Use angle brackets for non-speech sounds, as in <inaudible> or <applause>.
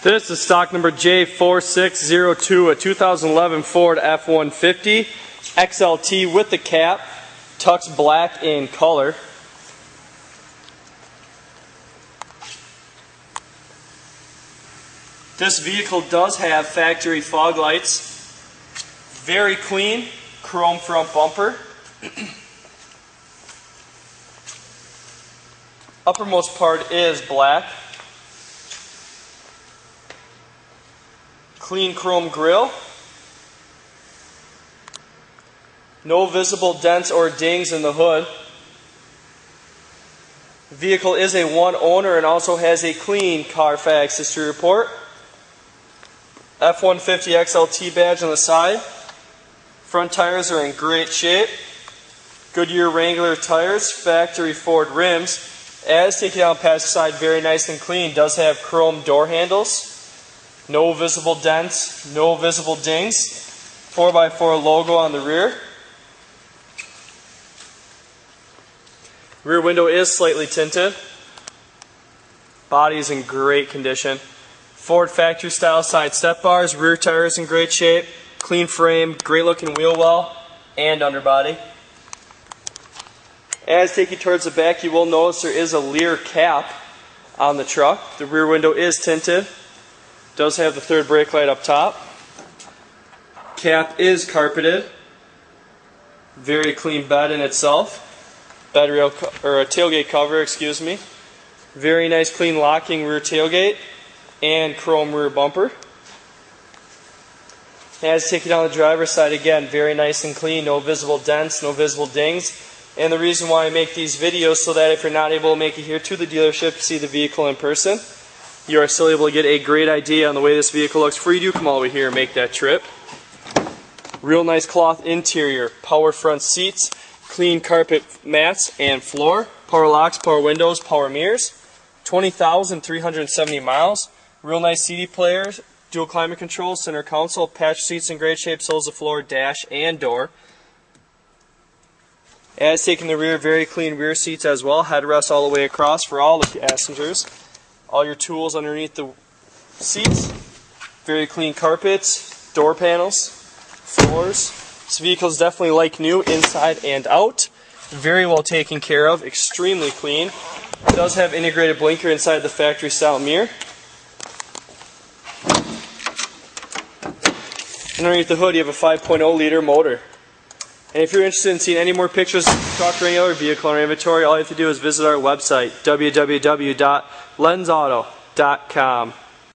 This is stock number J4602, a 2011 Ford F-150 XLT with the cap, tux black in color. This vehicle does have factory fog lights, very clean, chrome front bumper. <clears throat> Uppermost part is black. Clean chrome grille. No visible dents or dings in the hood. The vehicle is a one owner and also has a clean Carfax history report. F-150 XLT badge on the side. Front tires are in great shape. Goodyear Wrangler tires, factory Ford rims. As taken out past the side, very nice and clean. Does have chrome door handles. No visible dents, no visible dings. 4x4 logo on the rear. Rear window is slightly tinted. Body is in great condition. Ford factory style side step bars, rear tires in great shape, clean frame, great looking wheel well, and underbody. As take you towards the back, you will notice there is a Leer cap on the truck. The rear window is tinted. Does have the third brake light up top. Cap is carpeted. Very clean bed in itself. Bed rail or a tailgate cover, excuse me. Very nice clean locking rear tailgate and chrome rear bumper. As taken on the driver's side again, very nice and clean, no visible dents, no visible dings. And the reason why I make these videos so that if you're not able to make it here to the dealership to see the vehicle in person, you are still able to get a great idea on the way this vehicle looks before you do come all the way here and make that trip. Real nice cloth interior, power front seats, clean carpet mats and floor, power locks, power windows, power mirrors, 20,370 miles, real nice CD players, dual climate control, center console, patch seats in great shape, soles of the floor, dash, and door. As taken the rear, very clean rear seats as well. Headrest all the way across for all the passengers. All your tools underneath the seats. Very clean carpets, door panels, floors. This vehicle is definitely like new inside and out. Very well taken care of, extremely clean. It does have integrated blinker inside the factory style mirror. underneath the hood you have a 5.0 liter motor. And if you're interested in seeing any more pictures truck or any other vehicle in our inventory, all you have to do is visit our website, www.lenzauto.com.